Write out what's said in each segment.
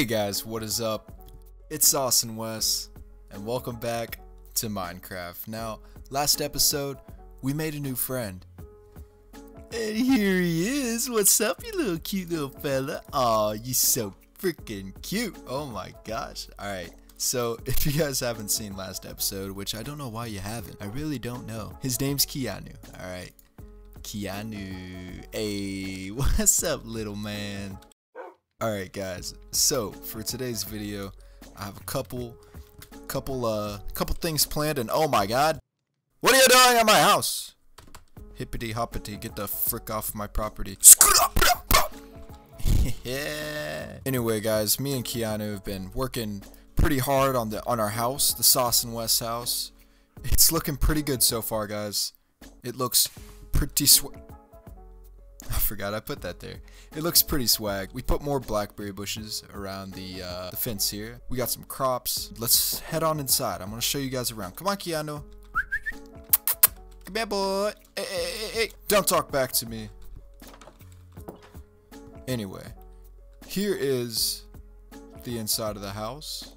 Hey guys, what is up? It's and Wes, and welcome back to Minecraft. Now, last episode, we made a new friend. And here he is. What's up, you little cute little fella? Aw, you so freaking cute. Oh my gosh. Alright, so if you guys haven't seen last episode, which I don't know why you haven't, I really don't know. His name's Keanu, alright? Keanu. Hey, what's up, little man? Alright guys, so for today's video, I have a couple, couple, uh, couple things planned and oh my god, what are you doing at my house? Hippity hoppity, get the frick off my property. yeah. Anyway guys, me and Keanu have been working pretty hard on the on our house, the Sauce and Wes house. It's looking pretty good so far guys. It looks pretty sw I forgot I put that there. It looks pretty swag. We put more blackberry bushes around the, uh, the fence here. We got some crops. Let's head on inside. I'm gonna show you guys around. Come on, Keanu. Come here, boy. Hey, hey, hey. Don't talk back to me. Anyway, here is the inside of the house.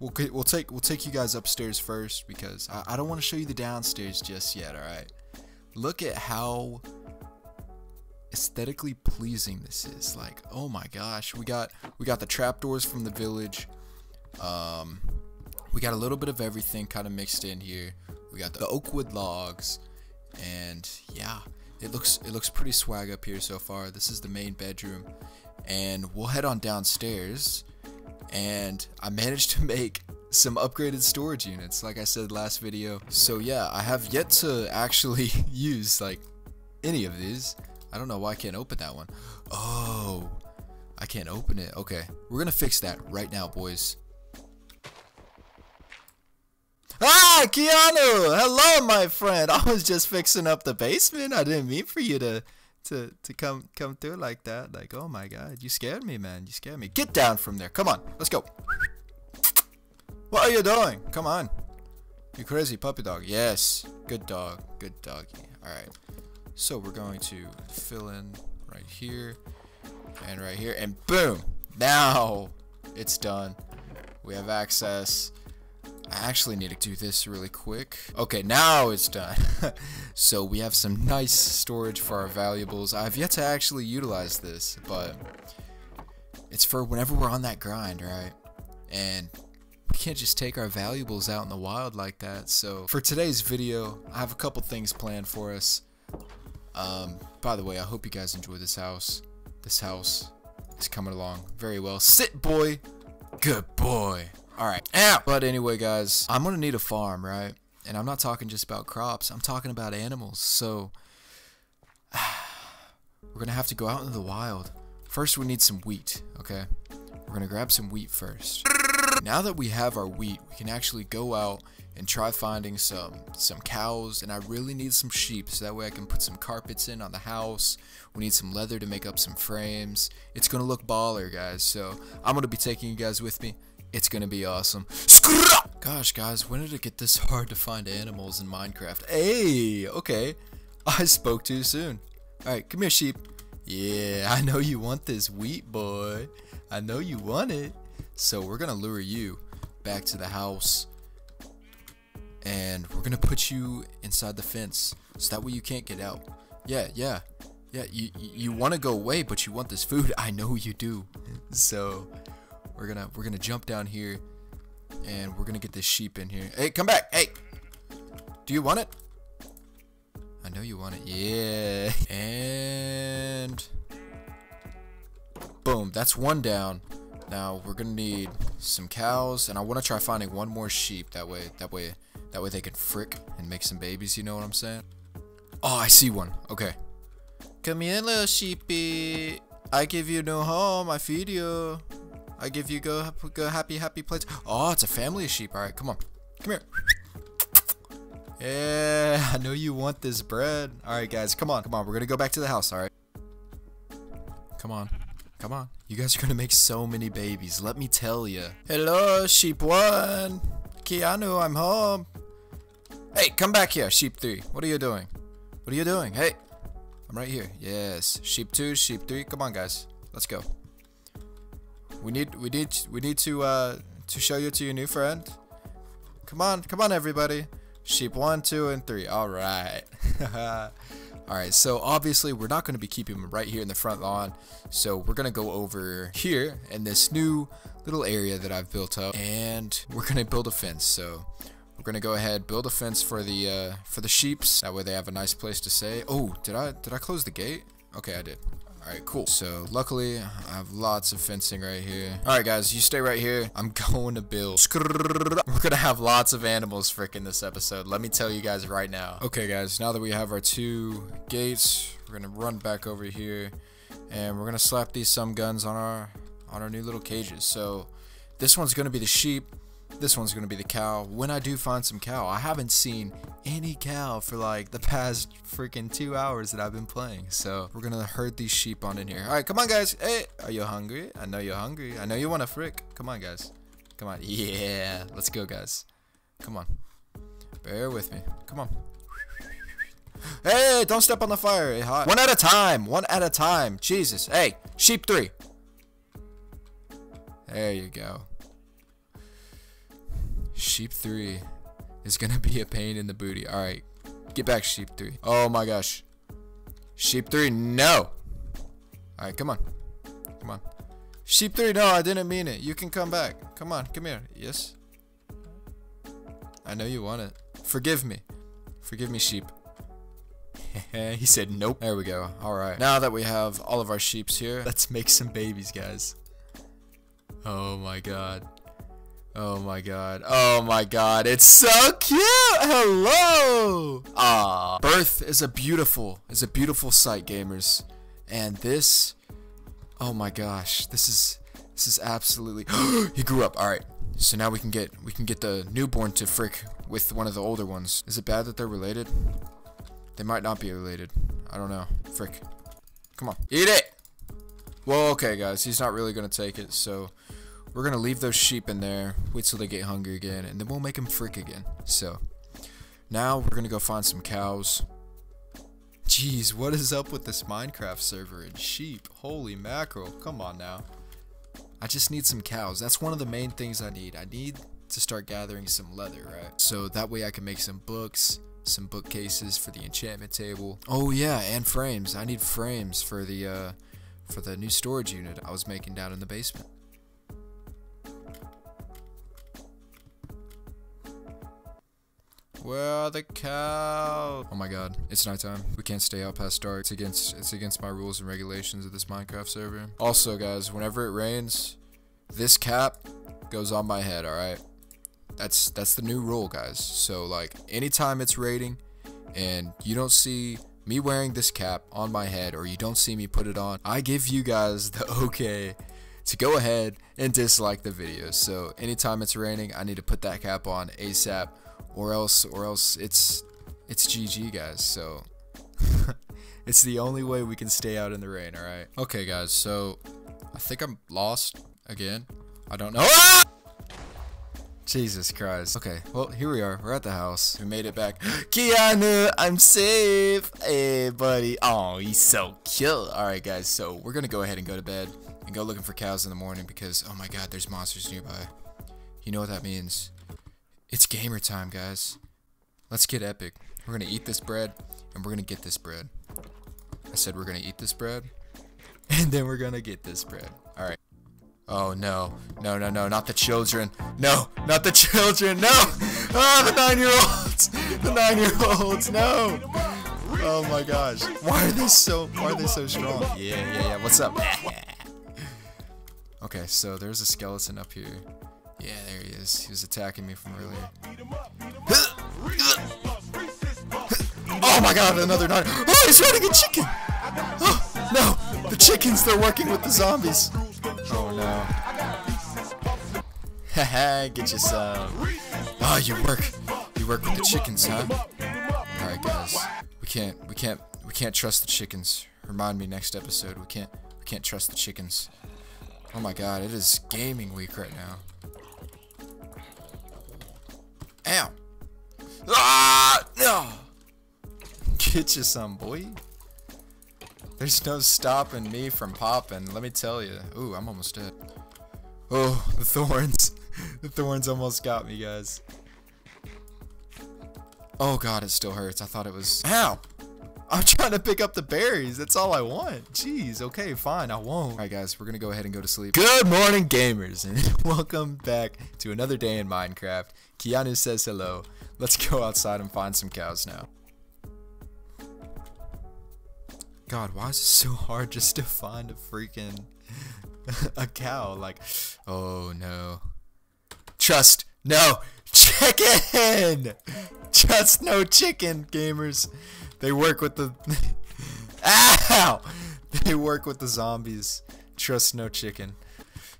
We'll, we'll take we'll take you guys upstairs first because I, I don't want to show you the downstairs just yet. All right look at how aesthetically pleasing this is. Like oh my gosh we got we got the trapdoors from the village. Um we got a little bit of everything kind of mixed in here. We got the oakwood logs and yeah it looks it looks pretty swag up here so far. This is the main bedroom and we'll head on downstairs and I managed to make some upgraded storage units like I said last video. So yeah, I have yet to actually use like any of these. I don't know why I can't open that one. Oh, I can't open it. Okay, we're gonna fix that right now, boys. Ah, Keanu! Hello, my friend. I was just fixing up the basement. I didn't mean for you to to to come come through like that. Like, oh my god, you scared me, man. You scared me. Get down from there. Come on, let's go. What are you doing? Come on. You crazy puppy dog. Yes. Good dog. Good doggy. Alright. So we're going to fill in right here and right here and boom. Now it's done. We have access. I actually need to do this really quick. Okay, now it's done. so we have some nice storage for our valuables. I've yet to actually utilize this, but it's for whenever we're on that grind, right? And we can't just take our valuables out in the wild like that. So for today's video, I have a couple things planned for us. Um, by the way, I hope you guys enjoy this house. This house is coming along very well. Sit, boy. Good boy. Alright, Ow! But anyway, guys, I'm gonna need a farm, right? And I'm not talking just about crops. I'm talking about animals. So, we're gonna have to go out into the wild. First, we need some wheat, okay? We're gonna grab some wheat first. Now that we have our wheat, we can actually go out and try finding some some cows and I really need some sheep so that way I can put some carpets in on the house. We need some leather to make up some frames. It's gonna look baller guys so I'm gonna be taking you guys with me. It's gonna be awesome. Gosh guys when did it get this hard to find animals in Minecraft? Hey okay I spoke too soon. Alright come here sheep. Yeah I know you want this wheat boy. I know you want it. So we're gonna lure you back to the house and we're gonna put you inside the fence so that way you can't get out. Yeah, yeah, yeah. You you want to go away, but you want this food. I know you do. So we're gonna we're gonna jump down here and we're gonna get this sheep in here. Hey, come back. Hey, do you want it? I know you want it. Yeah. And boom. That's one down. Now we're gonna need some cows, and I want to try finding one more sheep. That way, that way, that way they can frick and make some babies. You know what I'm saying? Oh, I see one. Okay. Come here, little sheepy. I give you no home. I feed you. I give you go, go happy, happy place. Oh, it's a family of sheep. All right, come on. Come here. Yeah, I know you want this bread. All right, guys, come on, come on. We're gonna go back to the house. All right. Come on. Come on. You guys are gonna make so many babies, let me tell you. Hello, sheep one. Keanu, I'm home. Hey, come back here, sheep three. What are you doing? What are you doing? Hey. I'm right here. Yes. Sheep two, sheep three. Come on, guys. Let's go. We need, we need, we need to, uh, to show you to your new friend. Come on, come on, everybody. Sheep one, two, and three. All right. All right. So obviously, we're not going to be keeping them right here in the front lawn. So we're going to go over here in this new little area that I've built up, and we're going to build a fence. So we're gonna go ahead build a fence for the uh, for the sheeps. That way they have a nice place to stay. Oh, did I did I close the gate? Okay, I did. Alright, cool. So, luckily, I have lots of fencing right here. Alright, guys, you stay right here. I'm going to build. We're gonna have lots of animals freaking this episode. Let me tell you guys right now. Okay, guys, now that we have our two gates, we're gonna run back over here, and we're gonna slap these some guns on our on our new little cages. So, this one's gonna be the sheep. This one's gonna be the cow. When I do find some cow, I haven't seen any cow for like the past freaking two hours that I've been playing. So we're gonna herd these sheep on in here. All right, come on, guys. Hey, are you hungry? I know you're hungry. I know you want a frick. Come on, guys. Come on. Yeah, let's go, guys. Come on. Bear with me. Come on. Hey, don't step on the fire. One at a time. One at a time. Jesus. Hey, sheep three. There you go. Sheep 3 is going to be a pain in the booty. Alright, get back, Sheep 3. Oh my gosh. Sheep 3, no! Alright, come on. Come on. Sheep 3, no, I didn't mean it. You can come back. Come on, come here. Yes? I know you want it. Forgive me. Forgive me, sheep. he said nope. There we go. Alright. Now that we have all of our sheeps here, let's make some babies, guys. Oh my god. Oh my god. Oh my god. It's so cute. Hello. Ah. Birth is a beautiful, is a beautiful sight, gamers. And this, oh my gosh. This is, this is absolutely, he grew up. All right. So now we can get, we can get the newborn to frick with one of the older ones. Is it bad that they're related? They might not be related. I don't know. Frick. Come on. Eat it. Well, okay, guys. He's not really going to take it, so we're gonna leave those sheep in there, wait till they get hungry again, and then we'll make them freak again. So, now we're gonna go find some cows. Jeez, what is up with this Minecraft server and sheep? Holy mackerel, come on now. I just need some cows. That's one of the main things I need. I need to start gathering some leather, right? So that way I can make some books, some bookcases for the enchantment table. Oh yeah, and frames. I need frames for the uh, for the new storage unit I was making down in the basement. Where are the cows? Oh my god, it's nighttime. We can't stay out past dark. It's against it's against my rules and regulations of this Minecraft server. Also, guys, whenever it rains, this cap goes on my head, alright? That's that's the new rule, guys. So like anytime it's raining and you don't see me wearing this cap on my head or you don't see me put it on, I give you guys the okay to go ahead and dislike the video. So anytime it's raining, I need to put that cap on ASAP or else or else it's it's GG guys so it's the only way we can stay out in the rain all right okay guys so I think I'm lost again I don't know ah! Jesus Christ. Okay, well, here we are. We're at the house. We made it back. Keanu, I'm safe. Hey, buddy. Oh, he's so cute. All right, guys, so we're going to go ahead and go to bed and go looking for cows in the morning because, oh my god, there's monsters nearby. You know what that means. It's gamer time, guys. Let's get epic. We're gonna eat this bread, and we're gonna get this bread. I said we're gonna eat this bread, and then we're gonna get this bread. Alright. Oh, no. No, no, no, not the children. No, not the children, no! Oh, the nine-year-olds! The nine-year-olds, no! Oh my gosh. Why are they so, why are they so strong? Yeah, yeah, yeah, what's up? okay, so there's a skeleton up here. Yeah, there he is. He was attacking me from earlier. Oh my god, another nine. Oh, he's running a chicken! Oh, no! The chickens, they're working with the zombies. Oh no. Haha, get you some. Oh, you work. You work with the chickens, huh? Alright guys. We can't we can't we can't trust the chickens. Remind me next episode. We can't we can't trust the chickens. Oh my god, it is gaming week right now. Ow. Ah! No. Get you some, boy. There's no stopping me from popping. Let me tell you. Ooh, I'm almost dead. Oh, the thorns. the thorns almost got me, guys. Oh god, it still hurts. I thought it was. Ow! I'm trying to pick up the berries. That's all I want. Jeez. Okay, fine. I won't. All right, guys. We're going to go ahead and go to sleep. Good morning, gamers. And welcome back to another day in Minecraft. Keanu says hello. Let's go outside and find some cows now. God, why is it so hard just to find a freaking a cow? Like, oh no. Trust no chicken. Trust no chicken, gamers. They work with the. Ow! They work with the zombies. Trust no chicken.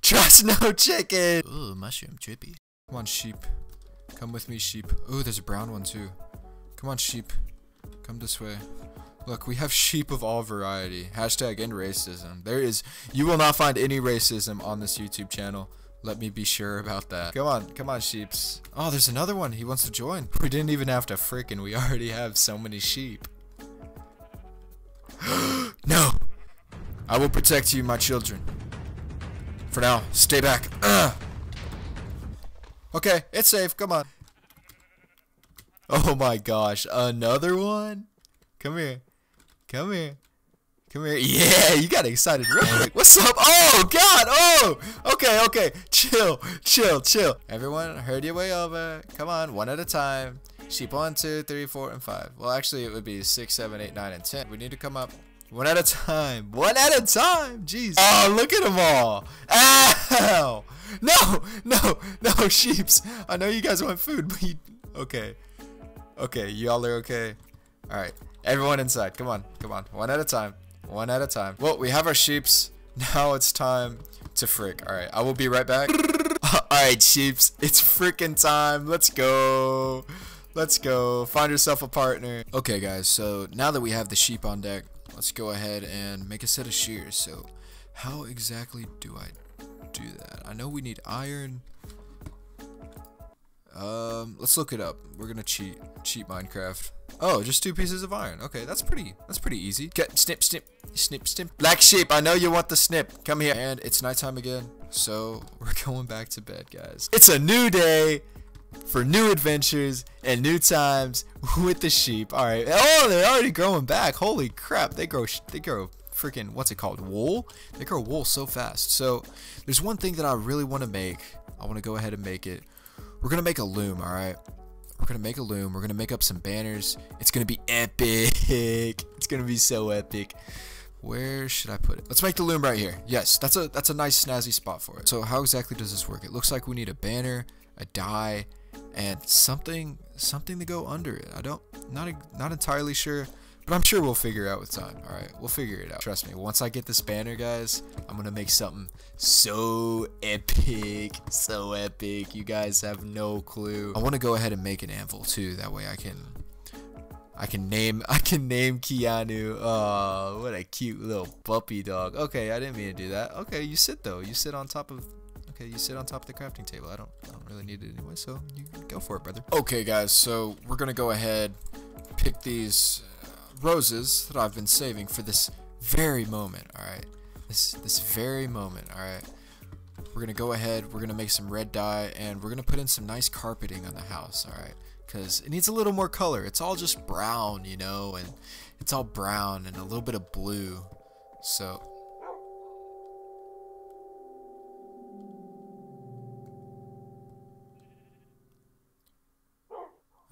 Trust no chicken! Ooh, mushroom trippy. Come on, sheep. Come with me, sheep. Ooh, there's a brown one too. Come on, sheep. Come this way. Look, we have sheep of all variety. Hashtag end racism. There is, you will not find any racism on this YouTube channel. Let me be sure about that. Come on, come on, sheeps. Oh, there's another one. He wants to join. We didn't even have to frickin'. We already have so many sheep. no! I will protect you, my children. For now, stay back. Ugh. Okay, it's safe. Come on. Oh my gosh, another one? Come here. Come here. Come here. Yeah, you got excited real quick. What's up? Oh, God. Oh, okay, okay. Chill, chill, chill. Everyone, hurry your way over. Come on, one at a time. Sheep one, two, three, four, and five. Well, actually, it would be six, seven, eight, nine, and ten. We need to come up one at a time. One at a time. Jeez. Oh, look at them all. Ow. No, no, no, sheeps. I know you guys want food, but you... Okay. Okay, y'all are okay. All right. Everyone inside. Come on. Come on. One at a time. One at a time. Well, we have our sheeps. Now it's time to frick. Alright, I will be right back. Alright, sheeps. It's freaking time. Let's go. Let's go. Find yourself a partner. Okay, guys. So now that we have the sheep on deck, let's go ahead and make a set of shears. So how exactly do I do that? I know we need iron. Um, let's look it up. We're gonna cheat. Cheat Minecraft. Oh, just two pieces of iron. Okay, that's pretty. That's pretty easy. Get snip, snip, snip, snip. Black sheep, I know you want the snip. Come here. And it's nighttime again, so we're going back to bed, guys. It's a new day for new adventures and new times with the sheep. All right. Oh, they're already growing back. Holy crap! They grow. They grow freaking. What's it called? Wool. They grow wool so fast. So there's one thing that I really want to make. I want to go ahead and make it. We're gonna make a loom. All right. We're gonna make a loom. We're gonna make up some banners. It's gonna be epic. It's gonna be so epic. Where should I put it? Let's make the loom right here. Yes, that's a that's a nice snazzy spot for it. So how exactly does this work? It looks like we need a banner, a die, and something something to go under it. I don't not not entirely sure. But I'm sure we'll figure out with time. Alright, we'll figure it out. Trust me, once I get this banner, guys, I'm to make something so epic. So epic. You guys have no clue. I want to go ahead and make an anvil, too. That way I can... I can name I can name Keanu. Oh, what a cute little puppy dog. Okay, I didn't mean to do that. Okay, you sit though. You sit on top of Okay, you sit on top of the crafting table. I don't I don't really need it anyway, so you go for it, brother. Okay, guys, so we're to go ahead pick these uh, roses that I've been saving for this very moment, alright? This, this very moment, alright? We're going to go ahead, we're to make some red dye, and we're to put in some nice carpeting on the house, alright? Because it needs a little more color. It's all just brown, you know, and it's all brown and a little bit of blue. So,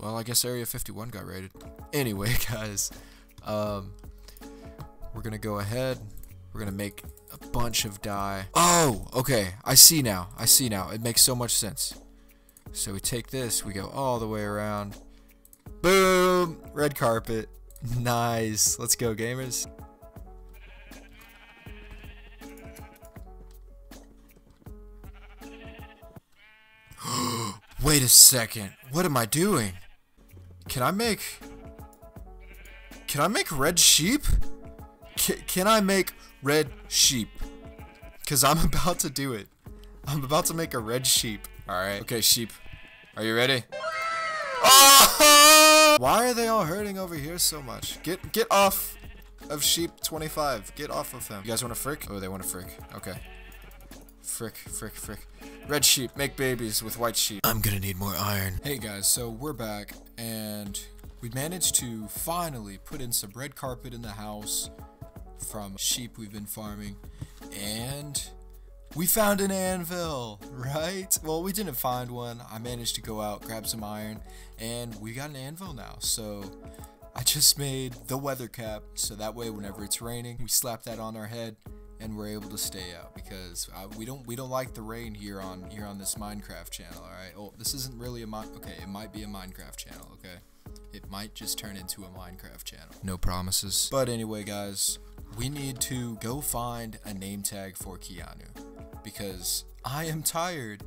Well, I guess Area 51 got raided. Anyway, guys, um, we're gonna go ahead. We're gonna make a bunch of dye. Oh, okay. I see now. I see now. It makes so much sense. So we take this. We go all the way around. Boom! Red carpet. Nice. Let's go, gamers. Wait a second. What am I doing? Can I make... Can I make red sheep? C can I make red sheep? Because I'm about to do it. I'm about to make a red sheep. Alright. Okay, sheep. Are you ready? Oh! Why are they all hurting over here so much? Get get off. of sheep 25. Get off of him. You guys want a frick? Oh, they want a frick. Okay. Frick, frick, frick. Red sheep, make babies with white sheep. I'm gonna need more iron. Hey guys, so we're back, and we managed to finally put in some red carpet in the house from sheep we've been farming, and we found an anvil, right? Well, we didn't find one. I managed to go out, grab some iron, and we got an anvil now. So I just made the weather cap, so that way whenever it's raining, we slap that on our head and we're able to stay out because uh, we don't we don't like the rain here on here on this Minecraft channel. All right. Oh, this isn't really a mi okay. It might be a Minecraft channel. Okay. It might just turn into a Minecraft channel. No promises. But anyway, guys, we need to go find a name tag for Keanu because I am tired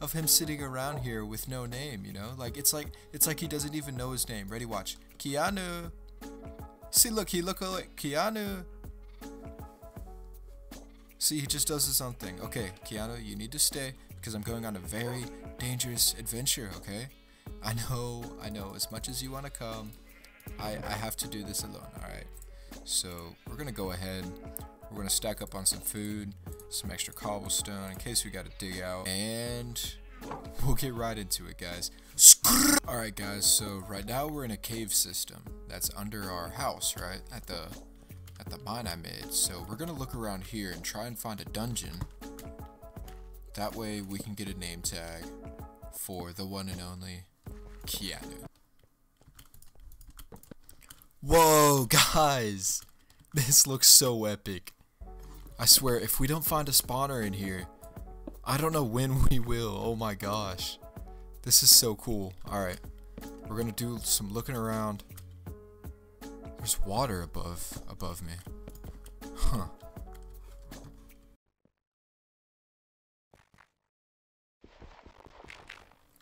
of him sitting around here with no name, you know? Like it's like it's like he doesn't even know his name. Ready, watch. Keanu. See, look, he look like Keanu. See, he just does his own thing. Okay, Keanu, you need to stay because I'm going on a very dangerous adventure, okay? I know, I know, as much as you want to come, I, I have to do this alone, alright? So, we're going to go ahead. We're going to stack up on some food, some extra cobblestone in case we got to dig out, and we'll get right into it, guys. Alright, guys, so right now we're in a cave system that's under our house, right? At the at the mine I made. So we're gonna look around here and try and find a dungeon. That way we can get a name tag for the one and only Keanu. Whoa, guys! This looks so epic. I swear, if we don't find a spawner in here, I don't know when we will. Oh my gosh. This is so cool. Alright. We're gonna do some looking around. There's water above above me. Huh.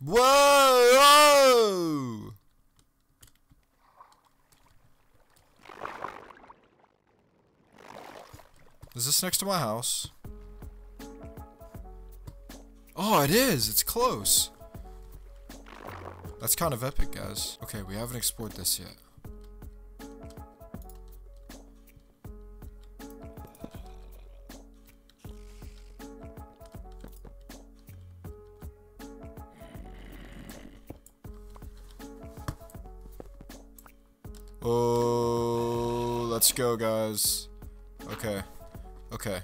Whoa! Whoa! Is this next to my house? Oh, it is! It's close! That's kind of epic, guys. Okay, we haven't explored this yet. Oh, let's go, guys. Okay. Okay.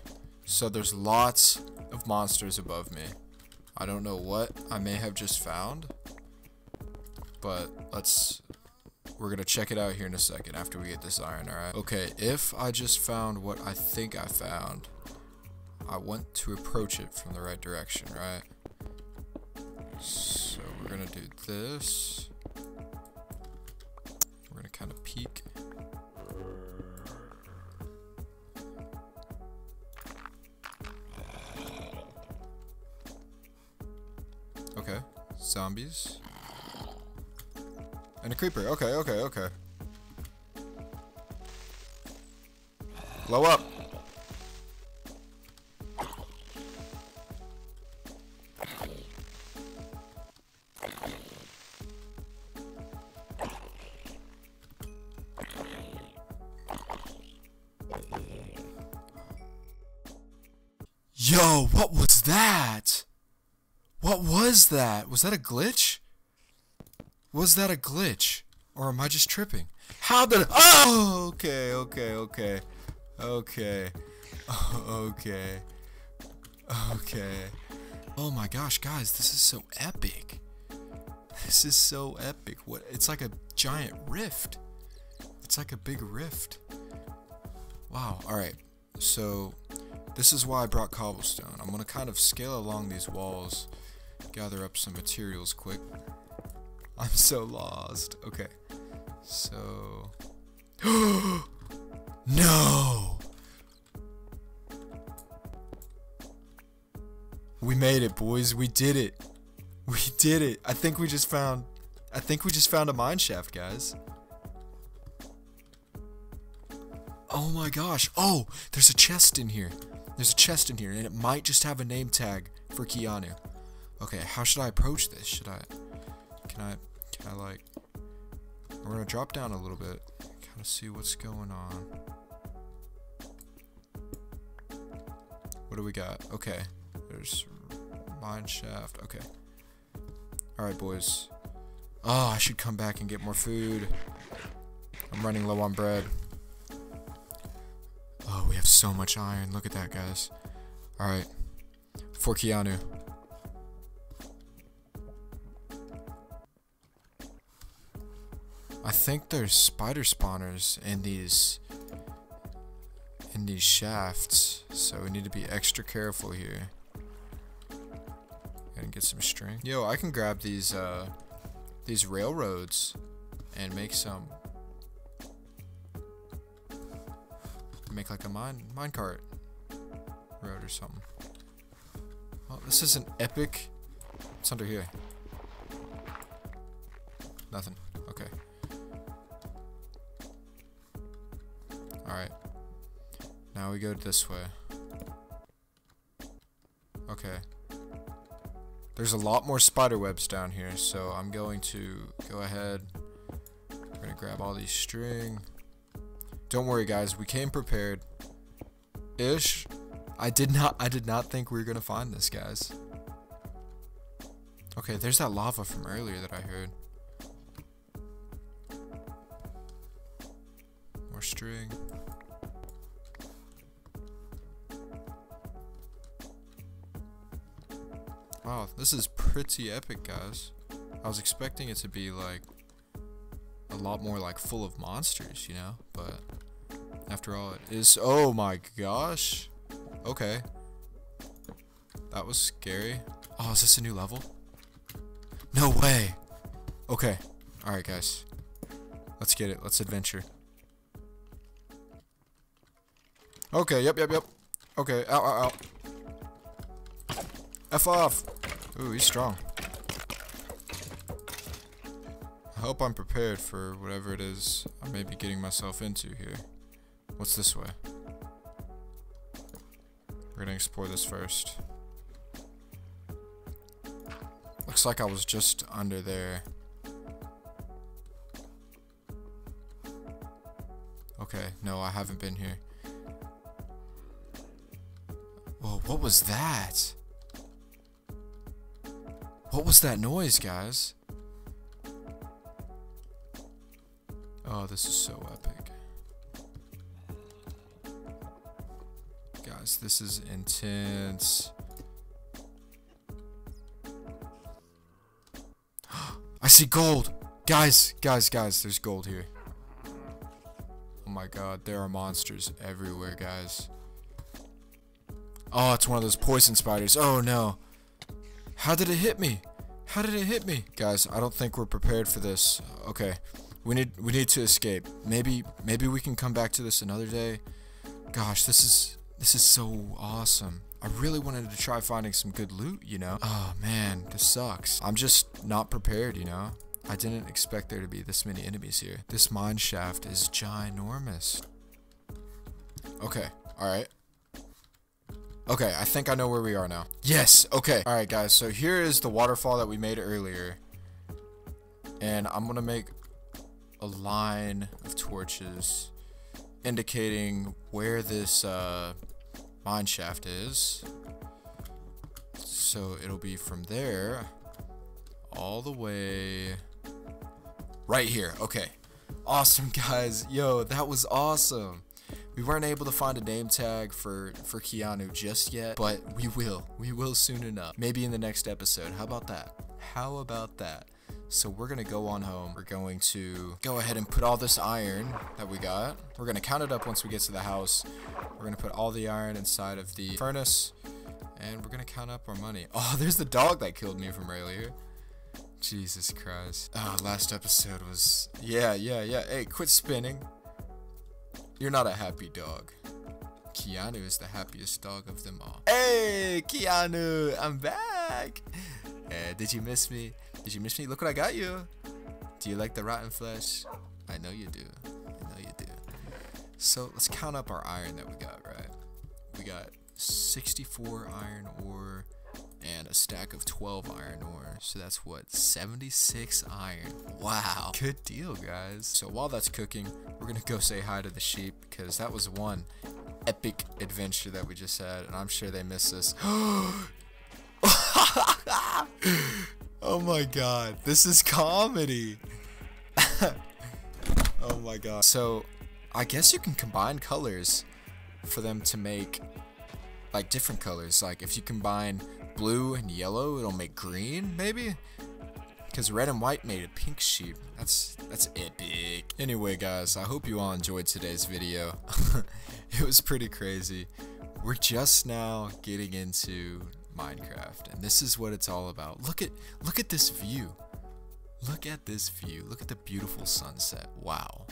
So there's lots of monsters above me. I don't know what I may have just found. But let's... We're gonna check it out here in a second after we get this iron, alright? Okay, if I just found what I think I found, I want to approach it from the right direction, right? So we're gonna do this Okay, zombies. And a creeper. Okay, okay, okay. Blow up. That? Was that a glitch? Was that a glitch? Or am I just tripping? How did Oh, okay, okay, okay. Okay. Okay. Okay. Oh my gosh, guys, this is so epic. This is so epic. What it's like a giant rift. It's like a big rift. Wow. All right. So this is why I brought cobblestone. I'm to kind of scale along these walls, gather up some materials quick. I'm so lost. Okay. So... no! We made it, boys. We did it. We did it. I think we just found... I think we just found a mine shaft, guys. Oh my gosh. Oh, there's a chest in here. There's a chest in here, and it might just have a name tag for Keanu. Okay, how should I approach this? Should I, can I, can I like, we're gonna drop down a little bit, kind of see what's going on. What do we got? Okay, there's mine shaft, okay. Alright boys. Oh, I should come back and get more food. I'm running low on bread. Oh, we have so much iron. Look at that, guys. Alright. For Keanu. I think there's spider spawners in these in these shafts, so we need to be extra careful here. Gotta get some string. Yo, I can grab these uh these railroads and make some make like a mine minecart road or something. Oh, this is an epic. It's under here? Nothing. Alright. Now we go this way. Okay. There's a lot more spider webs down here, so I'm going to go ahead. We're gonna grab all these string. Don't worry guys, we came prepared. Ish. I did not I did not think we were gonna find this guys. Okay, there's that lava from earlier that I heard. More string. This is pretty epic, guys. I was expecting it to be like a lot more like full of monsters, you know, but after all it is oh my gosh. Okay. That was scary. Oh, is this a new level? No way. Okay. Alright guys. Let's get it. Let's adventure. Okay, yep, yep, yep. Okay, out, out, out. F off. Ooh, he's strong. I hope I'm prepared for whatever it is I may be getting myself into here. What's this way? We're gonna explore this first. Looks like I was just under there. Okay, no, I haven't been here. Whoa, what was that? What was that noise, guys? Oh, this is so epic. Guys, this is intense. I see gold! Guys, guys, guys, there's gold here. Oh my god, there are monsters everywhere, guys. Oh, it's one of those poison spiders. Oh no. How did it hit me? How did it hit me? Guys, I don't think we're prepared for this. Okay. We need we need to escape. Maybe maybe we can come back to this another day. Gosh, this is this is so awesome. I really wanted to try finding some good loot, you know? Oh man, this sucks. I'm just not prepared, you know? I didn't expect there to be this many enemies here. This mine shaft is ginormous. Okay, alright. Okay, I think I know where we are now. Yes, okay. Alright guys, so here is the waterfall that we made earlier. And I'm gonna make a line of torches indicating where this uh, mine shaft is. So it'll be from there all the way right here. Okay. Awesome, guys. Yo, that was awesome. We weren't able to find a name tag for, for Keanu just yet, but we will. We will soon enough. Maybe in the next episode. How about that? How about that? So we're to go on home. We're going to go ahead and put all this iron that we got. We're to count it up once we get to the house. We're to put all the iron inside of the furnace. And we're to count up our money. Oh, there's the dog that killed me from earlier. Jesus Christ. Oh, last episode was... Yeah, yeah, yeah. Hey, quit spinning. You're not a happy dog. Keanu is the happiest dog of them all. Hey, Keanu, I'm back. Uh, did you miss me? Did you miss me? Look what I got you. Do you like the rotten flesh? I know you do. I know you do. So let's count up our iron that we got, right? We got 64 iron ore and a stack of 12 iron ore. So that's what, 76 iron. Wow. Good deal, guys. So while that's cooking, we're gonna go say hi to the sheep because that was one epic adventure that we just had, and I'm sure they miss us. oh my god, this is comedy. oh my god. So, I guess you can combine colors for them to make like different colors. Like if you combine blue and yellow, it'll make green, maybe? Because red and white made a pink sheep. That's that's epic. Anyway, guys, I hope you all enjoyed today's video. it was pretty crazy. We're just now getting into Minecraft, and this is what it's all about. Look at look at this view. Look at this view. Look at the beautiful sunset. Wow.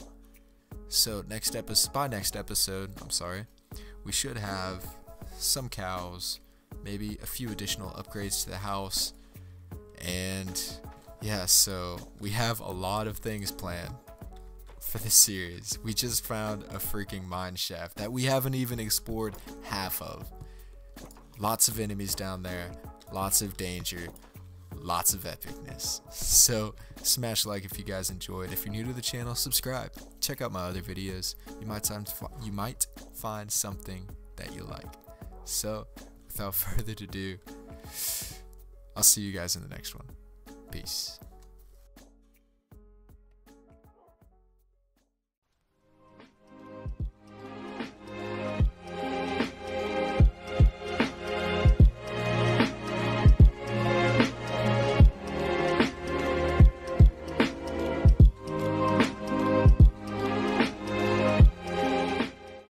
So next episode, by next episode, I'm sorry, we should have some cows, maybe a few additional upgrades to the house, and yeah, so we have a lot of things planned for this series. We just found a freaking mine shaft that we haven't even explored half of. Lots of enemies down there, lots of danger, lots of epicness. So smash like if you guys enjoyed. If you're new to the channel, subscribe. Check out my other videos. You might find you might find something that you like. So, without further ado, I'll see you guys in the next one. Peace.